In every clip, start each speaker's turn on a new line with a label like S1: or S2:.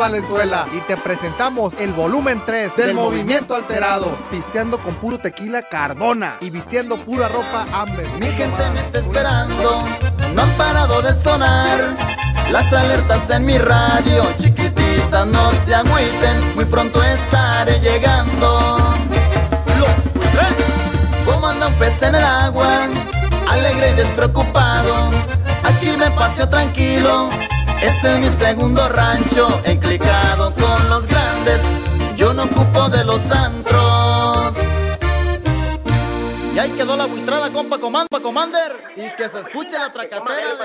S1: Valenzuela. Y te presentamos el volumen 3 del, Movimiento Alterado, pisteando con puro tequila Cardona y vistiendo pura ropa Amber.
S2: Mi gente me está esperando, no han parado de sonar las alertas en mi radio, chiquititas no se agüiten, muy pronto estaré llegando. Como anda un pez en el agua, alegre y despreocupado, aquí me paseo tranquilo este es mi segundo rancho, enclicado con los grandes. Yo no ocupo de los antros. Y ahí quedó la buitrada, compa comanda, commander. Y que se escuche la tracatera.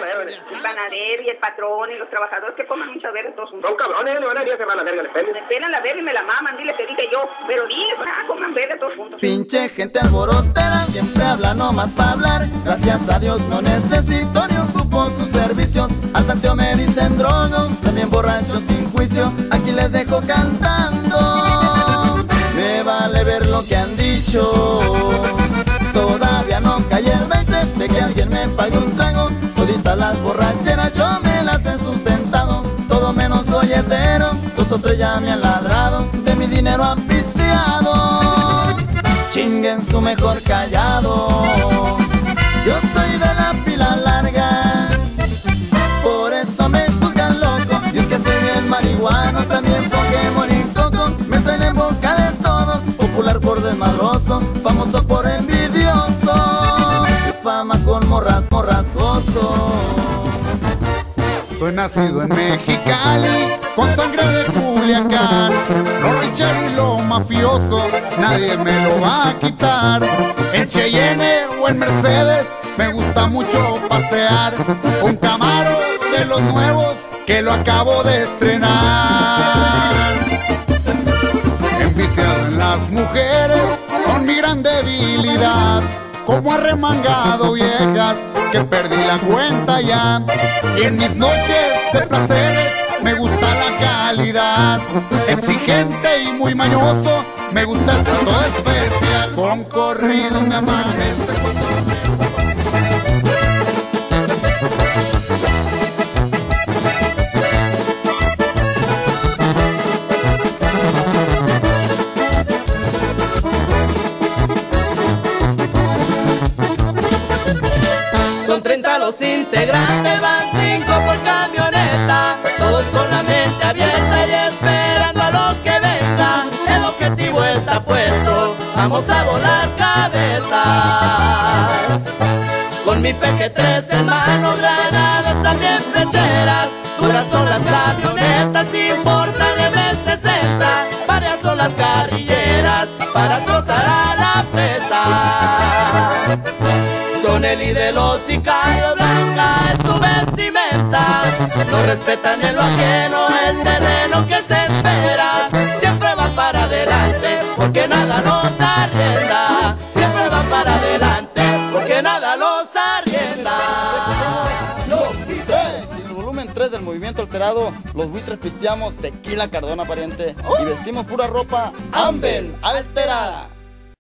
S3: El panadero y el patrón y los trabajadores que coman muchas veces todos juntos.
S4: Son cabrones, le van a van a la verga, le
S3: pelan. Me pelan la verga y me la maman, dile que dije yo. Pero dile, ah, coman verga todos juntos.
S2: Pinche gente alborotera, siempre habla nomás para hablar. Gracias a Dios no necesito ni. Al tanteo me dicen drogo, también borracho sin juicio. Aquí les dejo cantando. Me vale ver lo que han dicho. Todavía no cae el 20 de que alguien me pague un trago. Toditas las borracheras yo me las he sustentado. Todo menos golletero, dos o tres ya me han ladrado. De mi dinero han pisteado. Chinguen su mejor callado. Yo soy de la Desmadroso, famoso por envidia fama con morras, morrasgoso.
S1: Soy nacido en Mexicali, con sangre de Culiacán. Lo ranchero y lo mafioso, nadie me lo va a quitar. En Cheyenne o en Mercedes, me gusta mucho pasear. Un camaro de los nuevos, que lo acabo de estrenar. Enviciado en las mujeres, gran debilidad como arremangado viejas que perdí la cuenta ya. Y en mis noches de placeres me gusta la calidad, exigente y muy mañoso, me gusta el trato especial. Con corrido me amanece
S5: los integrantes van cinco por camioneta, todos con la mente abierta y esperando a lo que venga. El objetivo está puesto, vamos a volar cabezas. Con mi PG-3 en mano, granadas también flecheras, duras son las camionetas, importan M60, varias son las carrilleras para Son el y de los sicarios blanca es su vestimenta. No respetan en lo ajeno el terreno que se espera. Siempre van para adelante porque nada los arrienda. Siempre van para adelante porque nada los arrienda.
S2: El volumen 3 del movimiento alterado, los buitres pisteamos tequila cardona pariente y vestimos pura ropa amben alterada.